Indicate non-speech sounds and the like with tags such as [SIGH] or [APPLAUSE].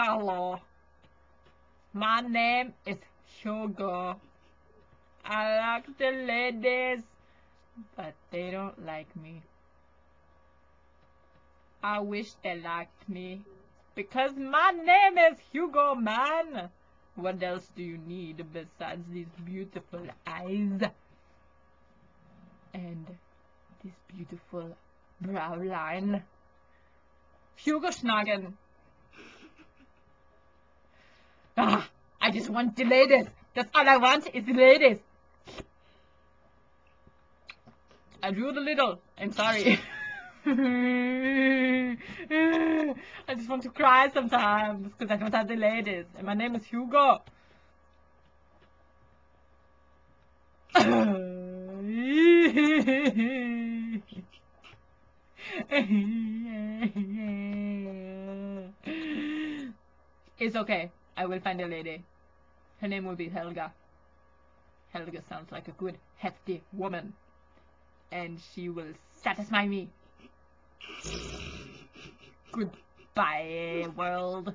Hello. My name is Hugo. I like the ladies, but they don't like me. I wish they liked me. Because my name is Hugo, man. What else do you need besides these beautiful eyes? And this beautiful brow line. Hugo Schnagen. I just want the ladies. That's all I want is the ladies. I drew the little. I'm sorry. [LAUGHS] I just want to cry sometimes because I don't have the ladies. And my name is Hugo. [LAUGHS] it's okay. I will find a lady. Her name will be Helga. Helga sounds like a good, hefty woman. And she will satisfy me. Goodbye, world.